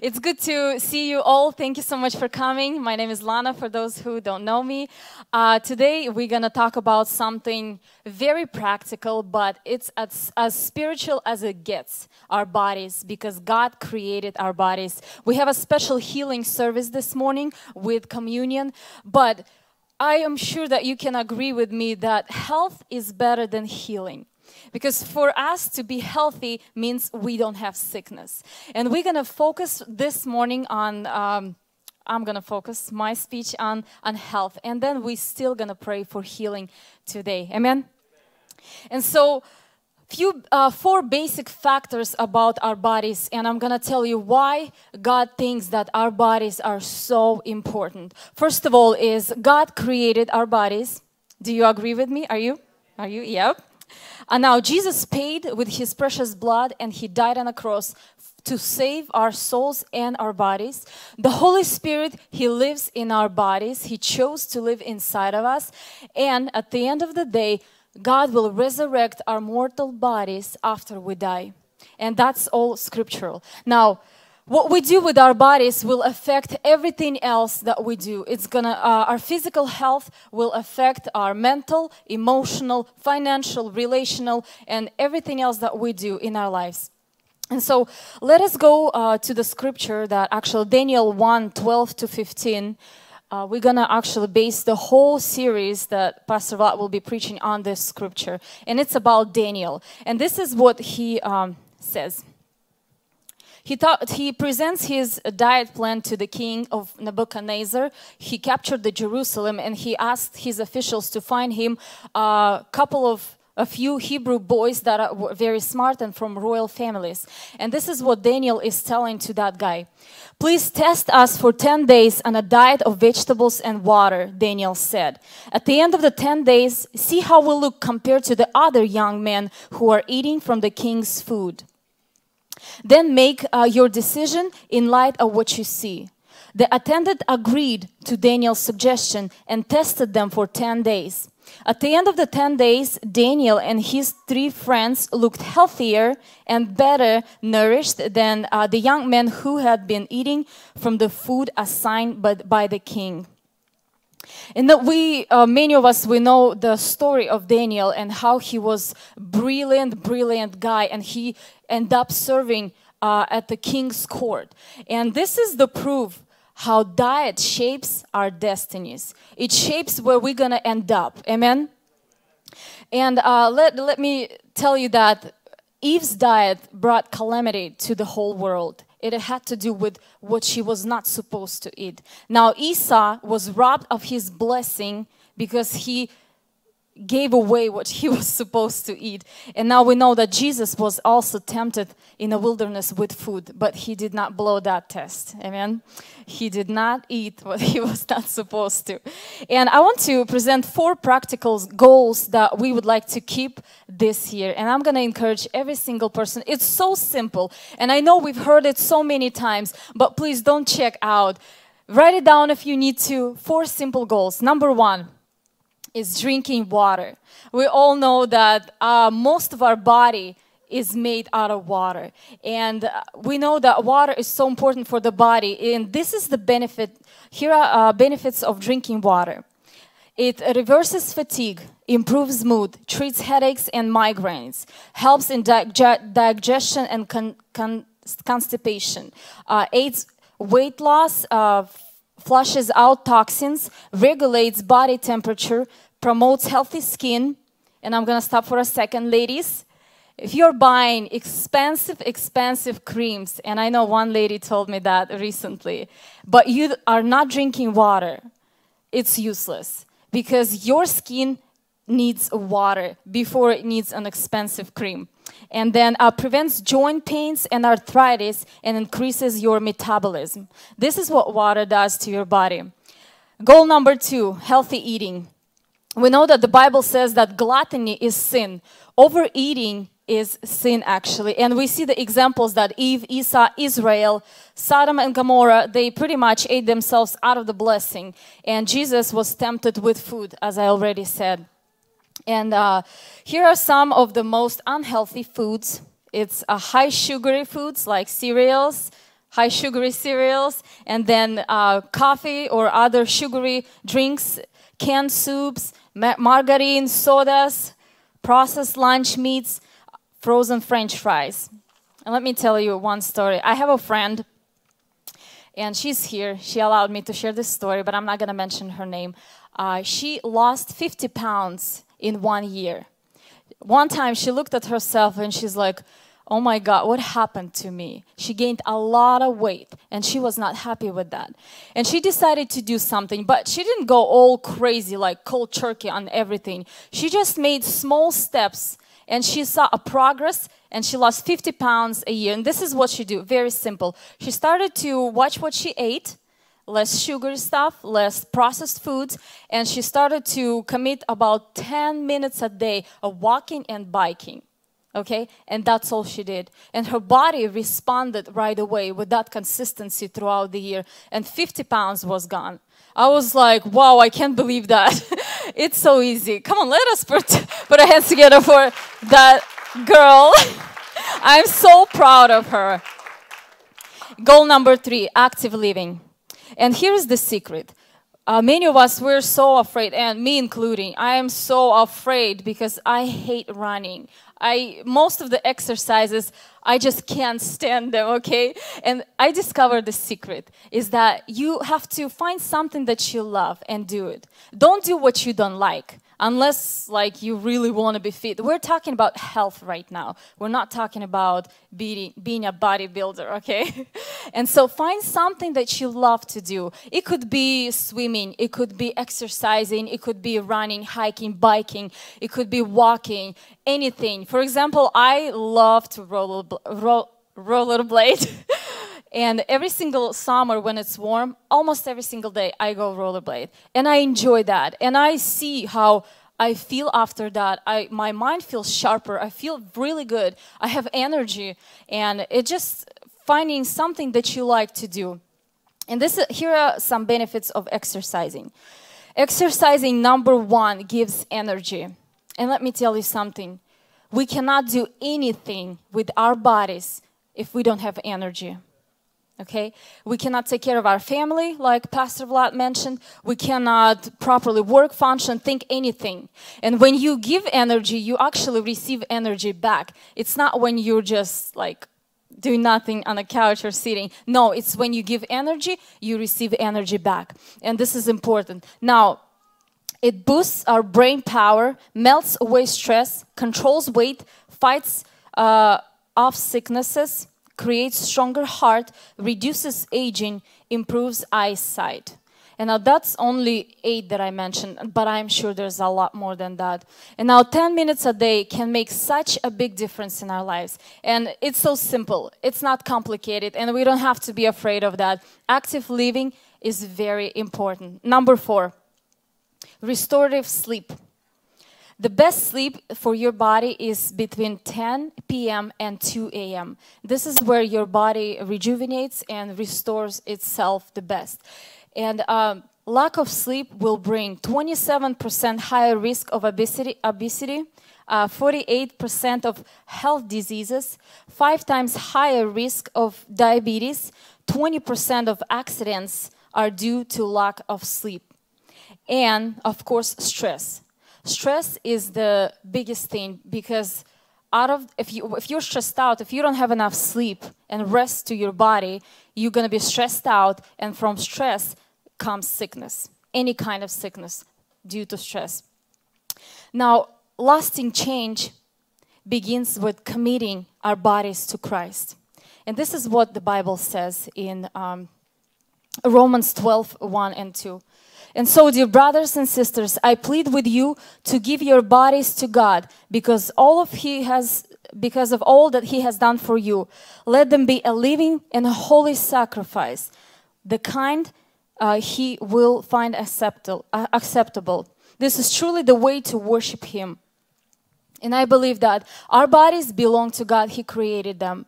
It's good to see you all. Thank you so much for coming. My name is Lana, for those who don't know me. Uh, today, we're going to talk about something very practical, but it's as, as spiritual as it gets our bodies because God created our bodies. We have a special healing service this morning with communion, but I am sure that you can agree with me that health is better than healing. Because for us to be healthy means we don't have sickness. And we're going to focus this morning on. Um, I'm going to focus my speech on, on health. And then we're still going to pray for healing today. Amen? And so, few uh, four basic factors about our bodies and i'm going to tell you why god thinks that our bodies are so important first of all is god created our bodies do you agree with me are you are you yep and now Jesus paid with his precious blood and he died on a cross to save our souls and our bodies. The Holy Spirit, He lives in our bodies. He chose to live inside of us. And at the end of the day, God will resurrect our mortal bodies after we die. And that's all scriptural. Now, what we do with our bodies will affect everything else that we do. It's gonna, uh, our physical health will affect our mental, emotional, financial, relational, and everything else that we do in our lives. And so let us go uh, to the scripture that actually Daniel 1 12 to 15. Uh, we're going to actually base the whole series that Pastor Vlad will be preaching on this scripture. And it's about Daniel. And this is what he um, says. He, he presents his diet plan to the king of Nebuchadnezzar. He captured the Jerusalem and he asked his officials to find him a couple of a few Hebrew boys that are very smart and from royal families. And this is what Daniel is telling to that guy. Please test us for 10 days on a diet of vegetables and water, Daniel said. At the end of the 10 days, see how we look compared to the other young men who are eating from the king's food. Then make uh, your decision in light of what you see. The attendant agreed to Daniel's suggestion and tested them for 10 days. At the end of the 10 days, Daniel and his three friends looked healthier and better nourished than uh, the young men who had been eating from the food assigned by, by the king. And that we, uh, many of us, we know the story of Daniel and how he was brilliant, brilliant guy, and he ended up serving uh, at the king's court. And this is the proof how diet shapes our destinies. It shapes where we're gonna end up. Amen. And uh, let let me tell you that Eve's diet brought calamity to the whole world it had to do with what she was not supposed to eat. Now, Esau was robbed of his blessing because he gave away what he was supposed to eat. And now we know that Jesus was also tempted in the wilderness with food, but he did not blow that test. Amen. He did not eat what he was not supposed to. And I want to present four practical goals that we would like to keep this year. And I'm going to encourage every single person. It's so simple. And I know we've heard it so many times, but please don't check out. Write it down if you need to. Four simple goals. Number one, is drinking water. We all know that uh, most of our body is made out of water. And uh, we know that water is so important for the body. And this is the benefit. Here are uh, benefits of drinking water. It reverses fatigue, improves mood, treats headaches and migraines, helps in dig digestion and con con constipation, uh, aids weight loss, uh, flushes out toxins, regulates body temperature, promotes healthy skin. And I'm gonna stop for a second, ladies. If you're buying expensive, expensive creams, and I know one lady told me that recently, but you are not drinking water, it's useless because your skin needs water before it needs an expensive cream. And then uh, prevents joint pains and arthritis and increases your metabolism. This is what water does to your body. Goal number two healthy eating. We know that the Bible says that gluttony is sin. Overeating is sin, actually. And we see the examples that Eve, Esau, Israel, Sodom, and Gomorrah, they pretty much ate themselves out of the blessing. And Jesus was tempted with food, as I already said. And uh, here are some of the most unhealthy foods. It's uh, high sugary foods like cereals, high sugary cereals, and then uh, coffee or other sugary drinks, canned soups, ma margarine, sodas, processed lunch meats, frozen french fries. And let me tell you one story. I have a friend, and she's here. She allowed me to share this story, but I'm not going to mention her name. Uh, she lost 50 pounds in one year. One time she looked at herself and she's like, oh my God, what happened to me? She gained a lot of weight and she was not happy with that. And she decided to do something, but she didn't go all crazy like cold turkey on everything. She just made small steps and she saw a progress and she lost 50 pounds a year. And this is what she did very simple. She started to watch what she ate less sugary stuff, less processed foods, and she started to commit about 10 minutes a day of walking and biking okay? And that's all she did. And her body responded right away with that consistency throughout the year, and 50 pounds was gone. I was like, wow, I can't believe that. it's so easy. Come on, let us put, put our hands together for that girl. I'm so proud of her. Goal number three active living. And here's the secret. Uh, many of us, we're so afraid, and me including. I am so afraid because I hate running. I most of the exercises I just can't stand them, okay? And I discovered the secret is that you have to find something that you love and do it. Don't do what you don't like unless like you really want to be fit. We're talking about health right now. We're not talking about being, being a bodybuilder, okay? and so find something that you love to do. It could be swimming, it could be exercising, it could be running, hiking, biking, it could be walking, anything. For example, I love to roller, roll, rollerblade. And every single summer when it's warm, almost every single day, I go rollerblade. And I enjoy that. And I see how I feel after that. I, my mind feels sharper. I feel really good. I have energy. And it's just finding something that you like to do. And this, here are some benefits of exercising. Exercising, number one, gives energy. And let me tell you something. We cannot do anything with our bodies if we don't have energy okay? We cannot take care of our family, like Pastor Vlad mentioned. We cannot properly work, function, think anything. And when you give energy, you actually receive energy back. It's not when you're just like doing nothing on a couch or sitting. No, it's when you give energy, you receive energy back. And this is important. Now, it boosts our brain power, melts away stress, controls weight, fights uh, off sicknesses, creates stronger heart, reduces aging, improves eyesight. And now that's only eight that I mentioned, but I'm sure there's a lot more than that. And now 10 minutes a day can make such a big difference in our lives. And it's so simple, it's not complicated, and we don't have to be afraid of that. Active living is very important. Number four, restorative sleep. The best sleep for your body is between 10 p.m. and 2 a.m. This is where your body rejuvenates and restores itself the best. And um, lack of sleep will bring 27% higher risk of obesity, obesity 48% uh, of health diseases, five times higher risk of diabetes, 20% of accidents are due to lack of sleep. And, of course, stress stress is the biggest thing because out of if you if you're stressed out if you don't have enough sleep and rest to your body you're going to be stressed out and from stress comes sickness any kind of sickness due to stress. Now lasting change begins with committing our bodies to christ. And this is what the bible says in um, romans 12 1 and 2 and so, dear brothers and sisters, I plead with you to give your bodies to God because all of He has because of all that He has done for you. Let them be a living and a holy sacrifice, the kind uh, He will find acceptable, uh, acceptable. This is truly the way to worship Him. And I believe that our bodies belong to God, He created them.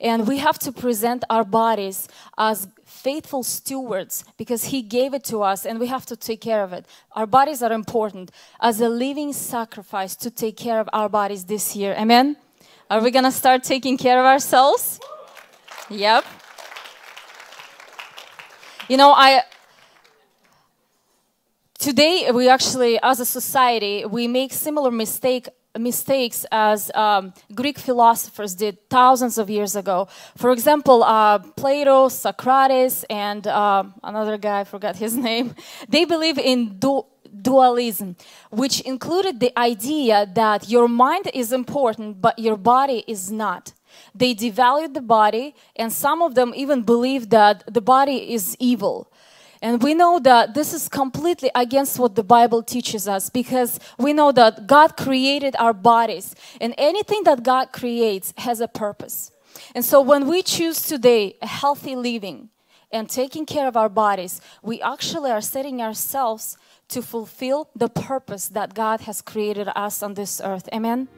And we have to present our bodies as faithful stewards because He gave it to us and we have to take care of it. Our bodies are important as a living sacrifice to take care of our bodies this year. Amen? Are we going to start taking care of ourselves? Yep. You know, I today we actually, as a society, we make similar mistake mistakes as um, Greek philosophers did thousands of years ago. For example, uh, Plato, Socrates, and uh, another guy, I forgot his name, they believe in du dualism, which included the idea that your mind is important, but your body is not. They devalued the body, and some of them even believe that the body is evil. And we know that this is completely against what the Bible teaches us because we know that God created our bodies, and anything that God creates has a purpose. And so when we choose today a healthy living and taking care of our bodies, we actually are setting ourselves to fulfill the purpose that God has created us on this earth. Amen.